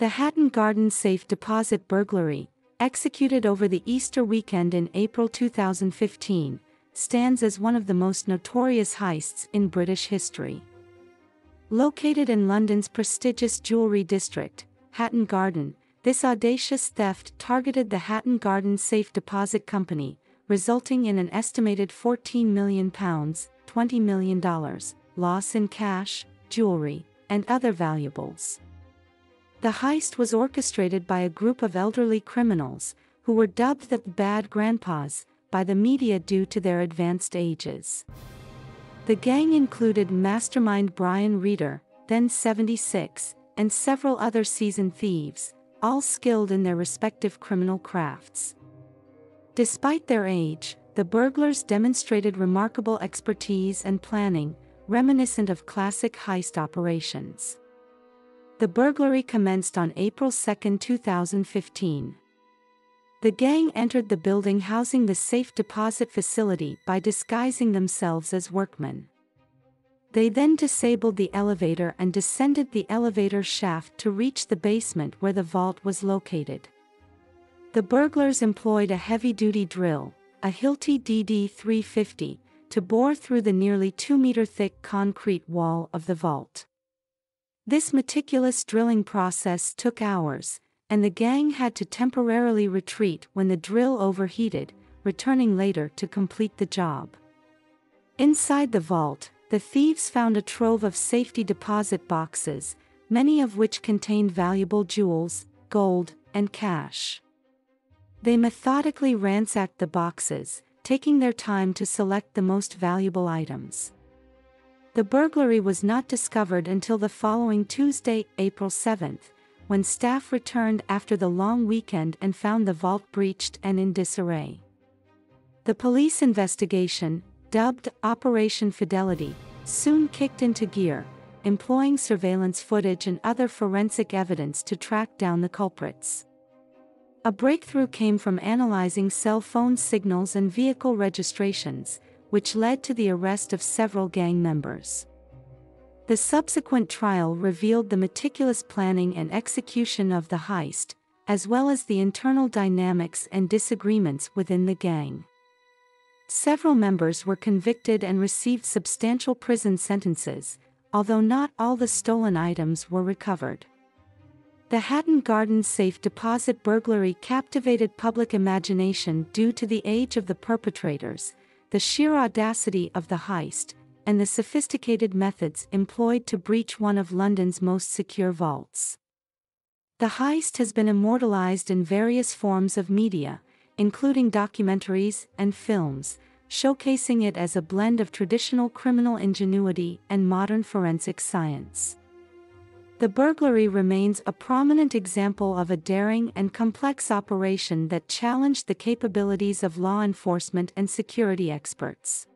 The Hatton Garden safe deposit burglary, executed over the Easter weekend in April 2015, stands as one of the most notorious heists in British history. Located in London's prestigious jewellery district, Hatton Garden, this audacious theft targeted the Hatton Garden Safe Deposit Company, resulting in an estimated £14 million, $20 million, loss in cash, jewelry, and other valuables. The heist was orchestrated by a group of elderly criminals, who were dubbed the Bad Grandpas by the media due to their advanced ages. The gang included mastermind Brian Reader, then 76, and several other seasoned thieves, all skilled in their respective criminal crafts. Despite their age, the burglars demonstrated remarkable expertise and planning, reminiscent of classic heist operations. The burglary commenced on April 2, 2015. The gang entered the building housing the safe deposit facility by disguising themselves as workmen. They then disabled the elevator and descended the elevator shaft to reach the basement where the vault was located. The burglars employed a heavy-duty drill, a Hilti DD-350, to bore through the nearly 2-meter-thick concrete wall of the vault. This meticulous drilling process took hours, and the gang had to temporarily retreat when the drill overheated, returning later to complete the job. Inside the vault, the thieves found a trove of safety deposit boxes, many of which contained valuable jewels, gold, and cash. They methodically ransacked the boxes, taking their time to select the most valuable items. The burglary was not discovered until the following Tuesday, April 7, when staff returned after the long weekend and found the vault breached and in disarray. The police investigation, dubbed Operation Fidelity, soon kicked into gear, employing surveillance footage and other forensic evidence to track down the culprits. A breakthrough came from analyzing cell phone signals and vehicle registrations, which led to the arrest of several gang members. The subsequent trial revealed the meticulous planning and execution of the heist, as well as the internal dynamics and disagreements within the gang. Several members were convicted and received substantial prison sentences, although not all the stolen items were recovered. The Hatton Garden safe deposit burglary captivated public imagination due to the age of the perpetrators, the sheer audacity of the heist, and the sophisticated methods employed to breach one of London's most secure vaults. The heist has been immortalized in various forms of media, including documentaries and films, showcasing it as a blend of traditional criminal ingenuity and modern forensic science. The burglary remains a prominent example of a daring and complex operation that challenged the capabilities of law enforcement and security experts.